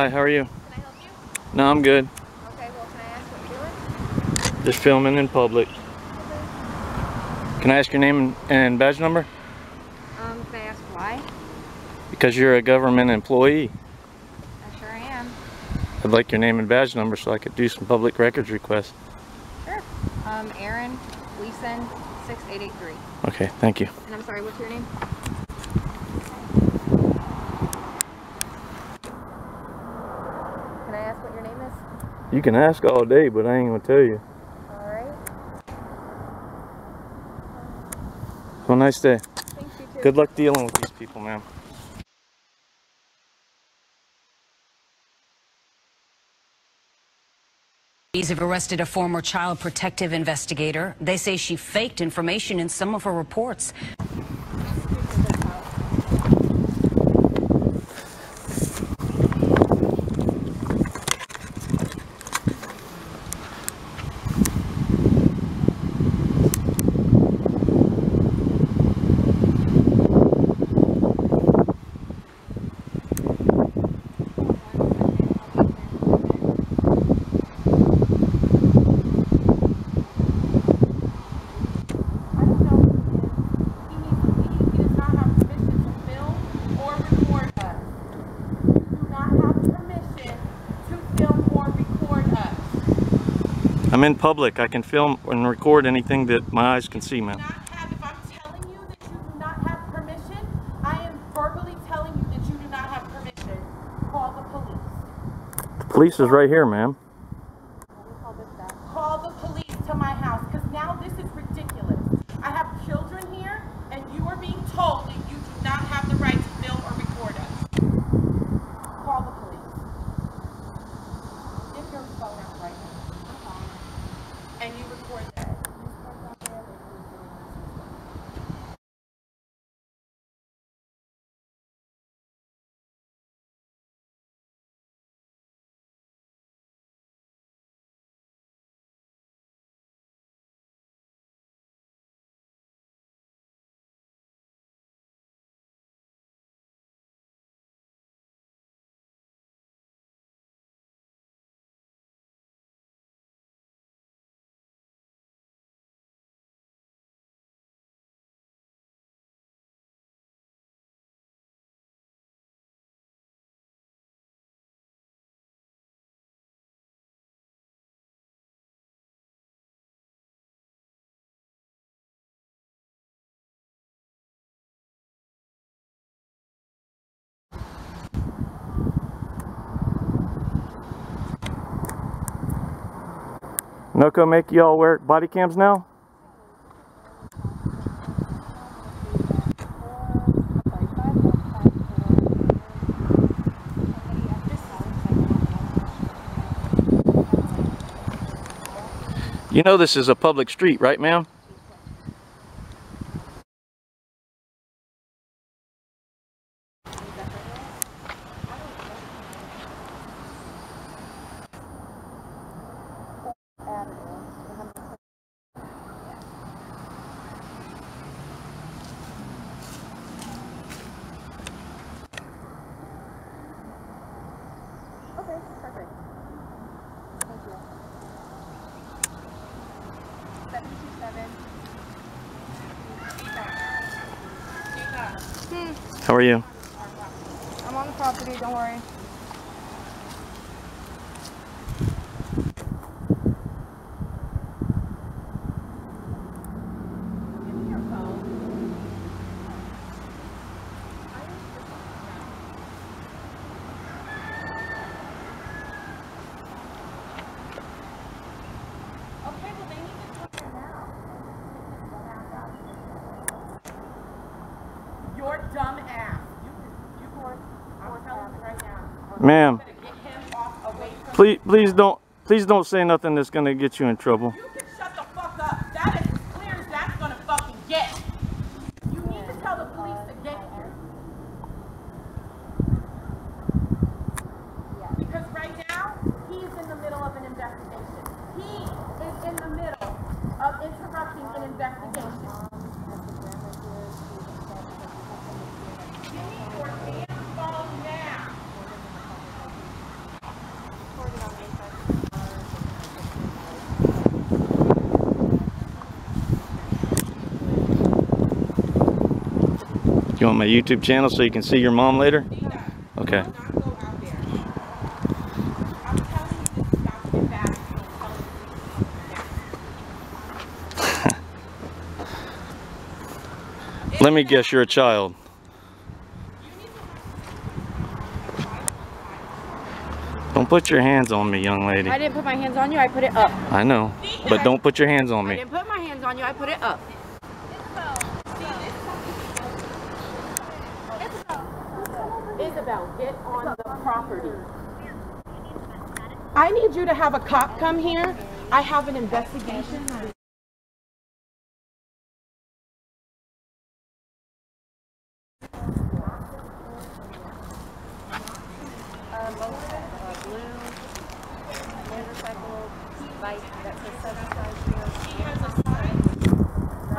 Hi, how are you? Can I help you? No, I'm good. Okay, well, can I ask what you're doing? Just filming in public. Can I ask your name and- and badge number? Um, can I ask why? Because you're a government employee. I sure am. I'd like your name and badge number so I could do some public records requests. Sure. Um, Aaron Gleason, 6883. Okay, thank you. And I'm sorry, what's your name? Can I ask what your name is? You can ask all day, but I ain't gonna tell you. Alright. Have a nice day. Thanks, you too. Good luck dealing with these people, man. Police have arrested a former child protective investigator. They say she faked information in some of her reports. I don't know who he is. He needs to leave. He does not have permission to film or record us. You do not have permission to film or record us. I'm in public. I can film and record anything that my eyes can see, man. if I'm telling you that you do not have permission, I am verbally telling you that you do not have permission. Call the police. The police is right here, ma'am. Call the police to my house because now this is ridiculous. I have children here and you are being told that you do not have the right to film or record us. Call the police. Get your phone out right now. And you record that. Noco make y'all wear body cams now? You know this is a public street, right, ma'am? Okay, perfect. Thank you. 727. How are you? I'm on the property, don't worry. Give me your phone. Okay, well, they need to come here now. Your dumb ass. You, you going, I'm telling you right now. Ma'am, please please don't please don't say nothing that's gonna get you in trouble. You can shut the fuck up. That is as clear as that's gonna fucking get. You need to tell the police to get here. Because right now, he's in the middle of an investigation. He is in the middle of interrupting an investigation. Give me your damn phone now. You want my YouTube channel so you can see your mom later? Okay. Do not go out there. I'm telling you this is not to get back and tell the police. Let me guess, you're a child. Don't put your hands on me, young lady. I didn't put my hands on you, I put it up. I know, but don't put your hands on me. I didn't put my hands on you, I put it up. Get on the property. I need you to have a cop come here. I have an investigation. I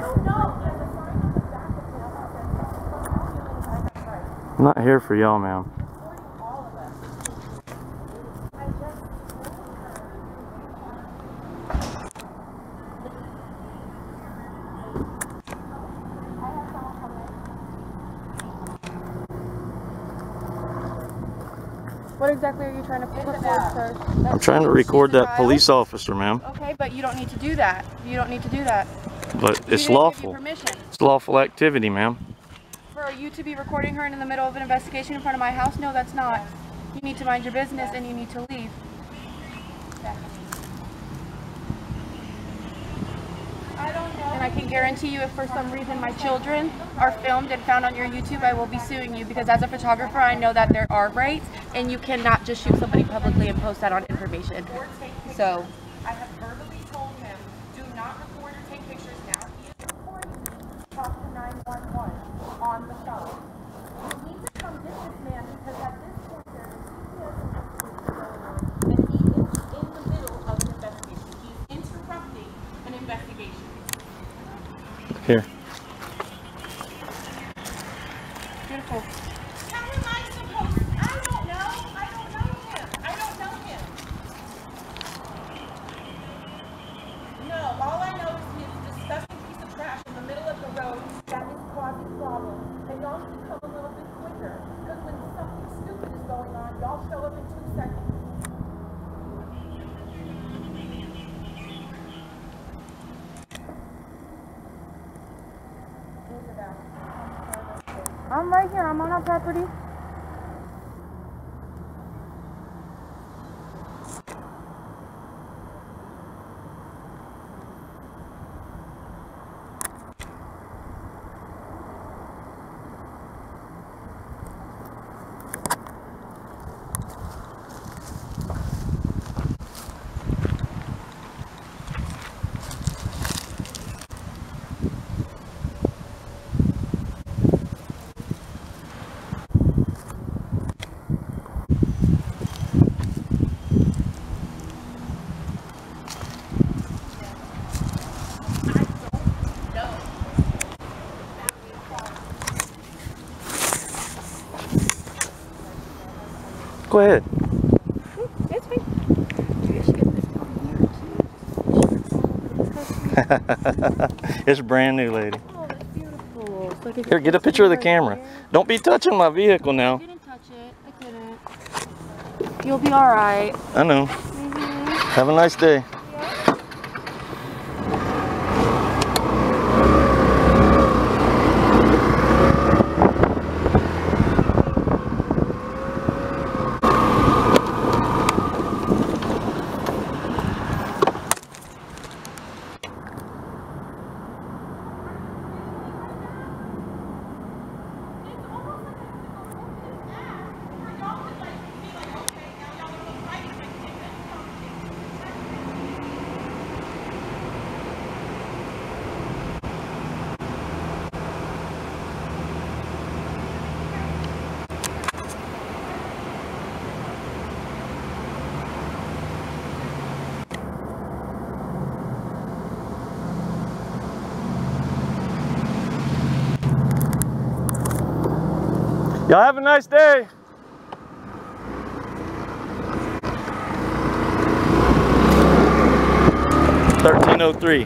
don't know. There's a sign on the back of it. I'm not here for y'all, ma'am. What exactly are you trying to record, sir? I'm trying to record that police officer, ma'am, Okay, but you don't need to do that. You don't need to do that. but We it's you lawful. It's lawful activity, ma'am. You to be recording her in the middle of an investigation in front of my house. No, that's not. You need to mind your business and you need to leave. And I can guarantee you if for some reason my children are filmed and found on your YouTube, I will be suing you because as a photographer, I know that there are rights and you cannot just shoot somebody publicly and post that on information. So, I have verbally told him, do not record or take pictures now. He is recording me. Talk to 911 on the phone. You need to come get this man because at this point there is CPS investigation going on, and he is in the middle of an investigation. He is interrupting an investigation. Here. beautiful. How am I supposed? I don't know. I don't know him. I don't know him. No, all I know is he is a disgusting piece of trash in the middle of the road that is causing problems. And y'all need to come a little bit quicker. Because when something stupid is going on, y'all show up in two seconds. I'm right here. I'm on our property. Go ahead. It's fine. it's brand new, lady. Oh, that's beautiful. Like Here, get a picture of the camera. Don't be touching my vehicle now. I didn't touch it. I couldn't. You'll be alright. I know. Mm-hmm. Have a nice day. Y'all have a nice day. Thirteen oh three.